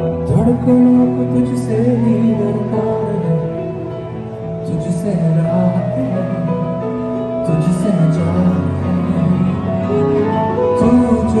धड़कनों को तुझसे ही दरकार है तुझसे रात है तुझसे जान है तू